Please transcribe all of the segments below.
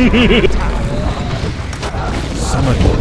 Our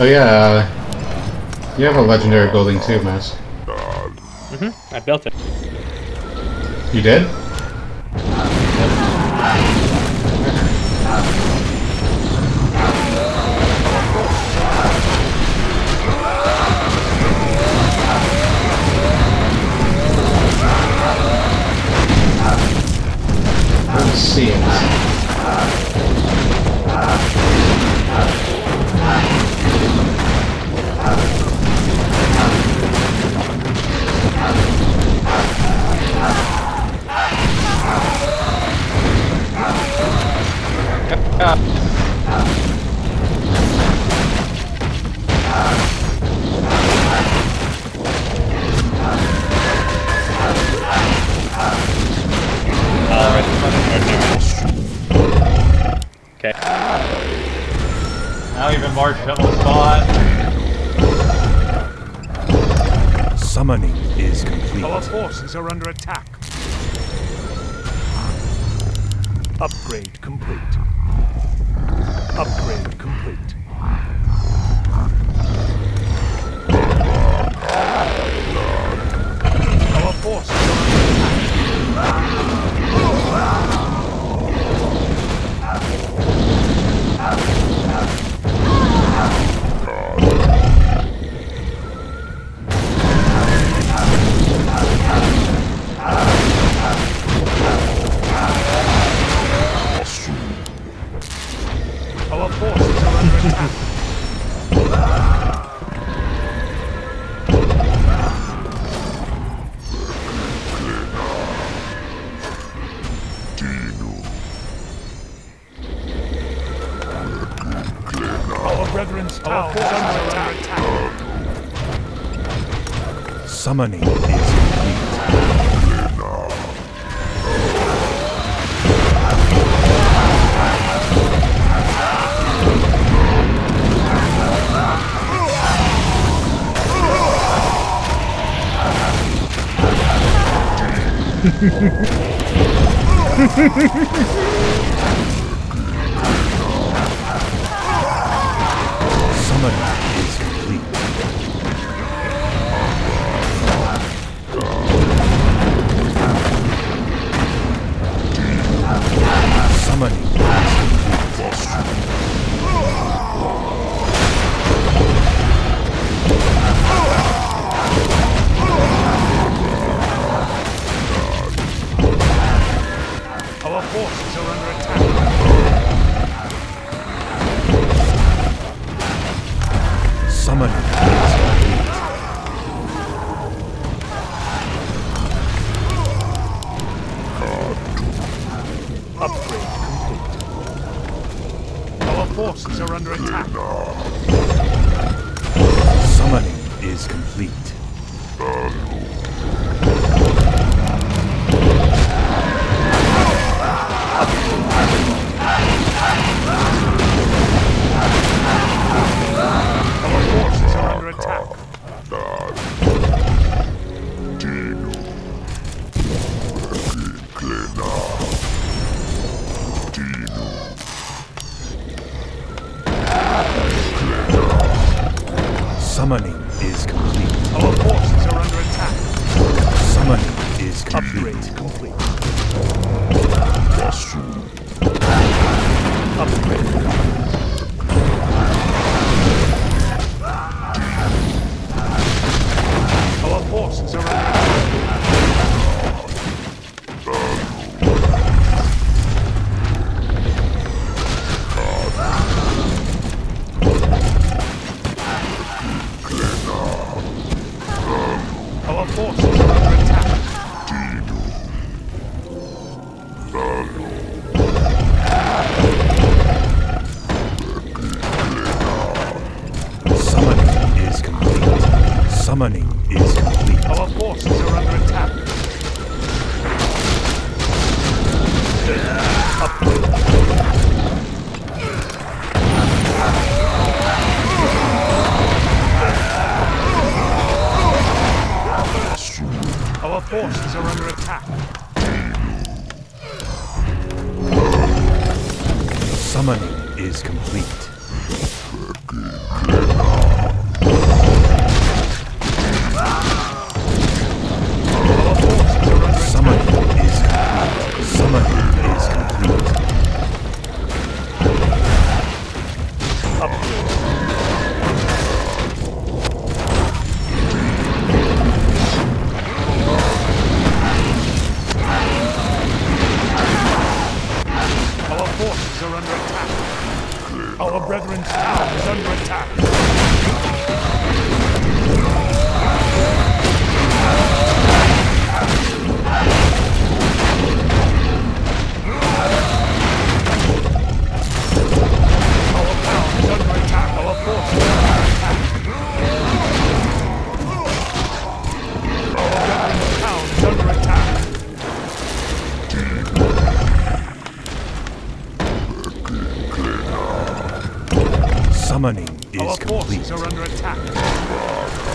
Oh yeah, uh, you have a legendary building too, Mass. I built it. You did? See it. Summoning is complete. Our forces are under attack. Upgrade complete. Upgrade complete. Our forces are under attack. Summoning is complete. Summoning is complete. Summoning. Our forces are under attack. Summoning under attack. Summoning is complete. Summoning is complete. forces are under attack. Our brethren's town is under attack. Our power is under attack. Our forces Summoning is Our complete. Our forces are under attack.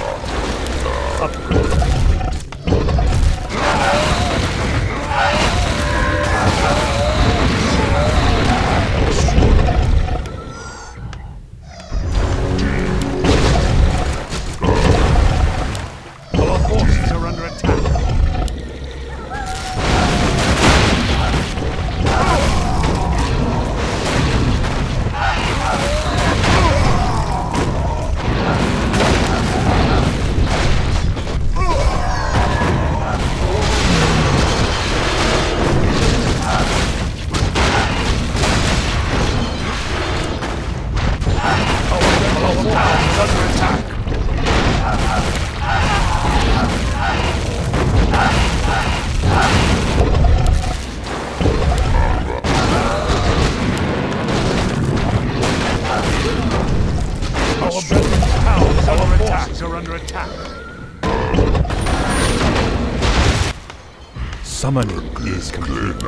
is complete.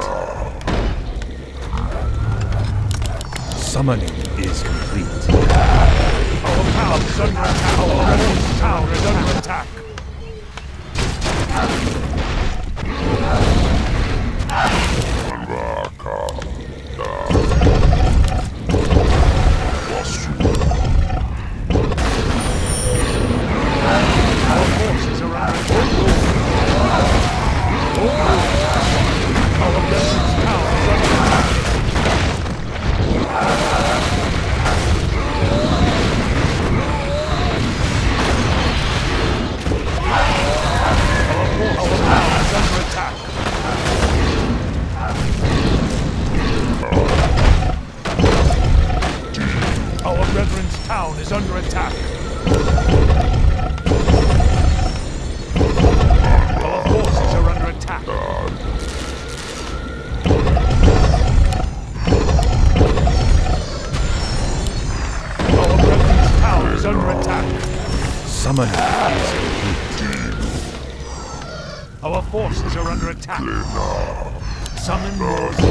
Summoning is complete. Our is under attack. Our is under attack. Our forces are under attack. Summon...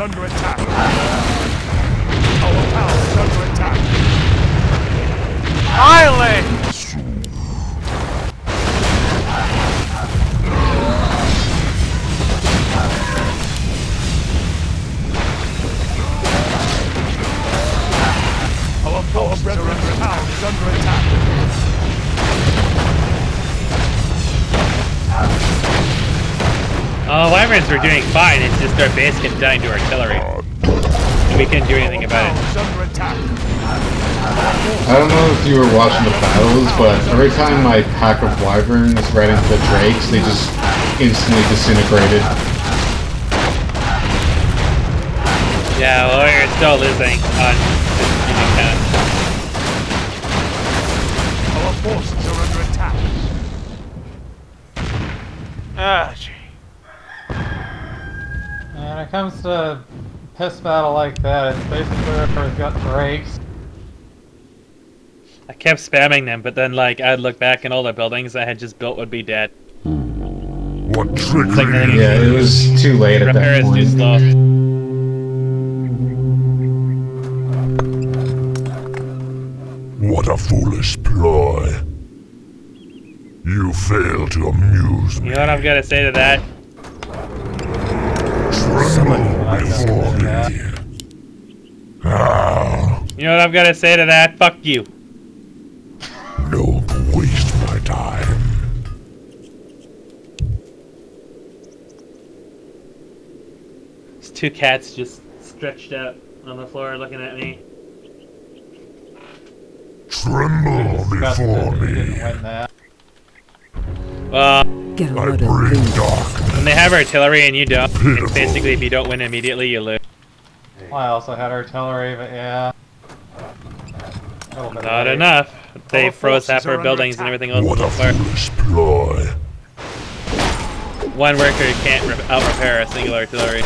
under attack. Our tower is under attack. I'll. Germans were doing fine, it's just our base kept dying to artillery. And we couldn't do anything about it. I don't know if you were watching the battles, but every time my pack of wyverns ran into the drakes, they just instantly disintegrated. Yeah, well, we're still losing on this unit count. Our forces are under attack. Ah, jeez. And when it comes to piss battle like that, it's basically whoever's got drakes. I kept spamming them, but then like I'd look back and all the buildings I had just built would be dead. What It's like Yeah, it was too late at repair that is too point. slow. What a foolish ploy. You fail to amuse me. You know what I've got to say to that? You know what I've got to say to that? Fuck you. don't waste my time. There's two cats just stretched out on the floor looking at me. Tremble before that we didn't me. win that. Well, Get a uh, I of bring these. Darkness. when they have artillery and you don't, it's basically if you don't win immediately, you lose. I also had artillery, but yeah. A little bit of Not rage. enough. They Our froze half are our under buildings and attack. everything else on What a foolish ploy. One worker can't re- out repair a single artillery.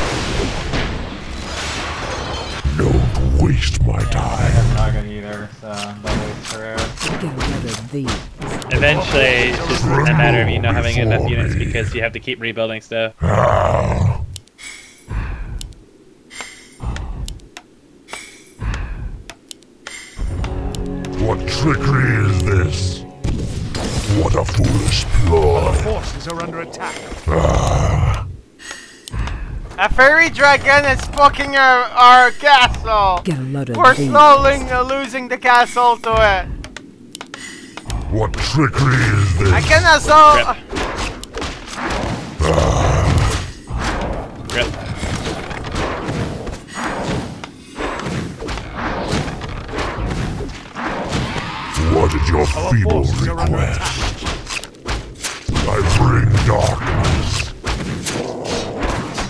Don't waste my time. Have not gonna either, so don't waste forever. Get a load of these. Eventually, it's just a matter of you not having enough units because you have to keep rebuilding stuff. Ah. Fairy dragon is fucking our, our castle! Get a load of We're these. slowly uh, losing the castle to it. what trickery is this? I can also. Rip. What is your feeble forces are under request? I bring darkness.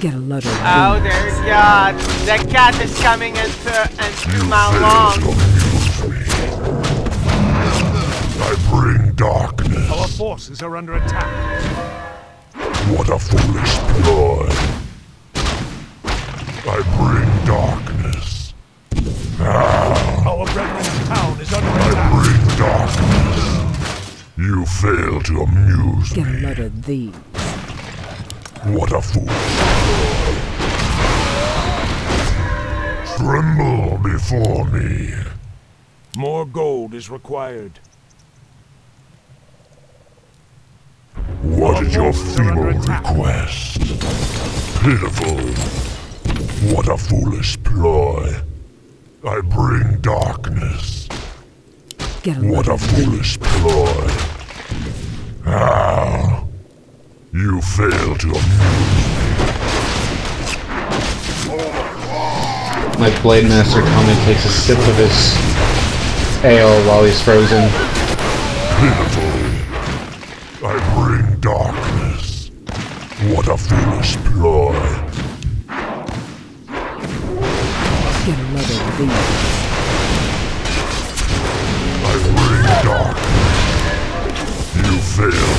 Get a load of Oh, these. there's God. The cat is coming into into You my fail lawn. to amuse me. I bring darkness. Our forces are under attack. What a foolish ploy. I bring darkness. Ah, Our brethren's town is under attack. I attack. bring darkness. You fail to amuse Get a me. load of these. What a fool. Tremble before me. More gold is required. What is your forces feeble request? Pitiful. What a foolish ploy. I bring darkness. What a foolish ploy. Ah. You fail to amuse me. My Blade Master comment takes a sip of his ale while he's frozen. Pitifully, I bring darkness. What a foolish ploy. Get another vengeance. I bring darkness. You fail